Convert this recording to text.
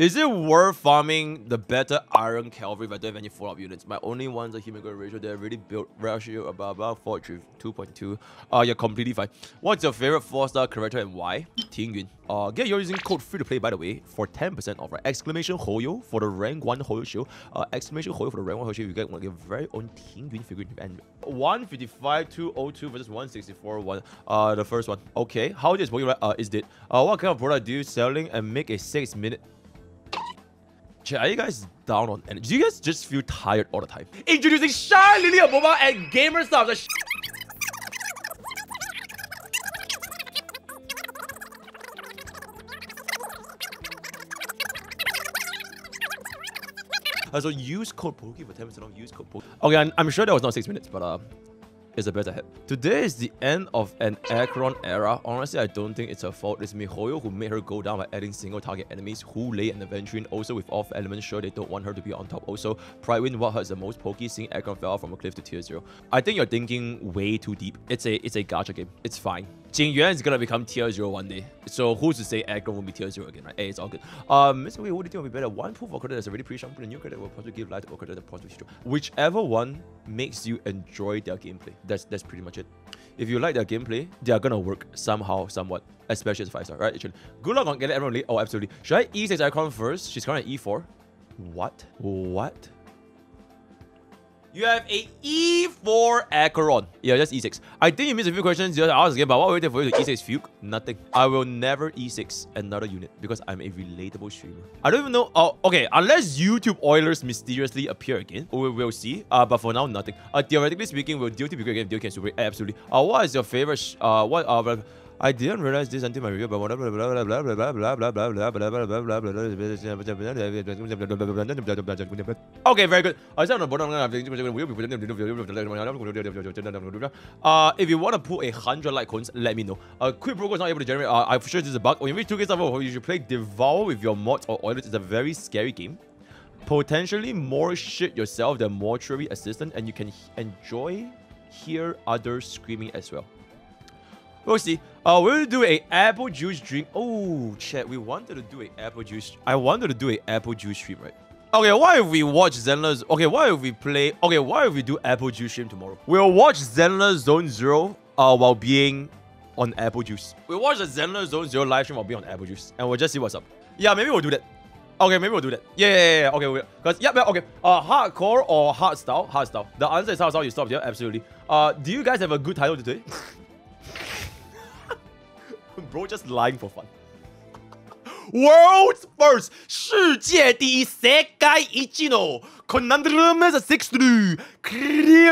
Is it worth farming the better Iron Cavalry if I don't have any follow-up units? My only one's a hemoglobin ratio. They're really built ratio about about 4 2.2. Uh, you're completely fine. What's your favorite 4-star character and why? Ting Yun. Uh, get you're using code free to play by the way for 10% off, right? Exclamation Hoyo for the rank 1 Hoyo shield. Uh, exclamation Hoyo for the rank 1 Hoyo shield. You get one your very own Ting Yun figure. And 155, 202 versus 164, 1. Uh, the first one. Okay. How is Pokemon uh, is it? Uh, what kind of product do you selling and make a 6 minute are you guys down on energy? Do you guys just feel tired all the time? Introducing Shy Lily Boba and GamerSupps. Uh, so use code POKI for 10% off. Use code POKI. Okay, I'm, I'm, sure that was not 6 minutes, but uh, is a better hit. Today is the end of an Acheron era. Honestly, I don't think it's her fault. It's MiHoYo who made her go down by adding single target enemies. Hoolay and Aventurine also with off elements sure they don't want her to be on top. Also, Prydwen what hurts the most pokey seeing Acheron fell from a cliff to tier 0. I think you're thinking way too deep. It's a it's a gacha game. It's fine. Jing Yuan is gonna become tier 0 one day. So who's to say Acheron will be tier 0 again, right? Hey, it's all good. Um, Mr. Wei, what do you think will be better? One proof of credit that's already strong, but a new credit will possibly give life to credit that possibly strong. Whichever one makes you enjoy their gameplay. That's that's pretty much it. If you like their gameplay, they are gonna work somehow, somewhat, especially as 5 star, right? Actually, good luck on getting everyone late. Oh, absolutely. Should I E6 icon first? She's currently E4. What? What? You have a E4 Acheron. Yeah, just E6. I think you missed a few questions. Just ask again, but what waiting for you to E6 Fuke? Nothing. I will never E6 another unit because I'm a relatable streamer. I don't even know. Oh, okay. Unless YouTube Oilers mysteriously appear again, we will see. Uh, but for now, nothing. Uh, theoretically speaking, will DOT be great again? DOT can super. Absolutely. Uh, what is your favorite? Uh, what? Uh, I didn't realize this until my review, but whatever. blah blah blah blah blah blah blah blah blah blah blah blah blah blah Okay, very good. Uh, if you want to put a hundred like coins, let me know. Uh, quick broker is not able to generate. Uh, I'm sure this is a bug. When you two games level, you should play Devour with your mods or oilers. It's a very scary game. Potentially more shit yourself than mortuary assistant, and you can enjoy hear others screaming as well. We'll see. Uh, we'll do a apple juice drink. Oh, chat. We wanted to do a apple juice. I wanted to do a apple juice stream, right? Okay, why if we watch Zenless? Okay, why if we play? Okay, why if we do apple juice stream tomorrow? We'll watch Zenless Zone Zero uh, while being on apple juice. We'll watch the Zenless Zone Zero live stream while being on apple juice, and we'll just see what's up. Yeah, maybe we'll do that. Okay, maybe we'll do that. Yeah, yeah, yeah. Okay, because yeah, okay. Uh, hardcore or hard style? Hard style. The answer is hard style. You stopped here. Absolutely. Uh, do you guys have a good title today? Bro just lying for fun. World's first 世界第一 世界一のコナンドルメザ six through clear